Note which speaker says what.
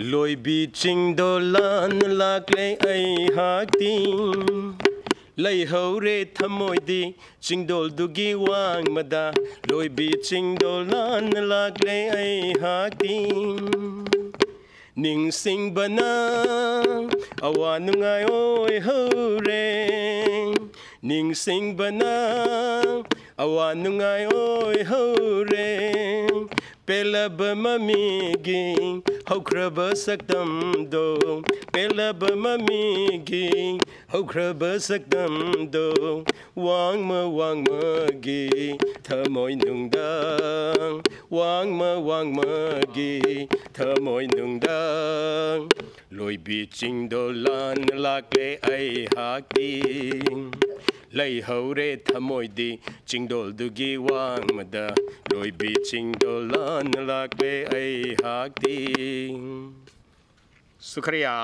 Speaker 1: Loibi ching do lan lak le ai hak ting lai hầu rê thăm môi ching dol đồn du gi wang mà da. Lôi bị ching đồn lan la lê ai hạ ting, ninh sinh bà na awa nung ai ôi rê ninh sinh bà awa nung ôi rê pelaba mamigi hokraba sakdam do pelaba mamigi hokraba sakdam do wang ma wang ma gi thamoi nung dang. Wang ma wang ma gi thamoi nung dang. Loi bi ching do lan lak le ai hak ding ꯂꯩꯍꯧꯔꯦ ꯊꯃꯣꯏꯗꯤ ꯆꯤꯡꯗꯣꯜꯗꯨꯒꯤ ꯋꯥꯡꯃꯗ ꯂꯣꯏꯕꯤ ꯆꯤꯡꯗꯣꯜꯂꯥꯟꯅ ꯂꯥꯛꯂꯦ ꯑꯩꯍꯥꯛꯇꯤ ꯁꯨꯈ꯭ꯔꯤꯌꯥ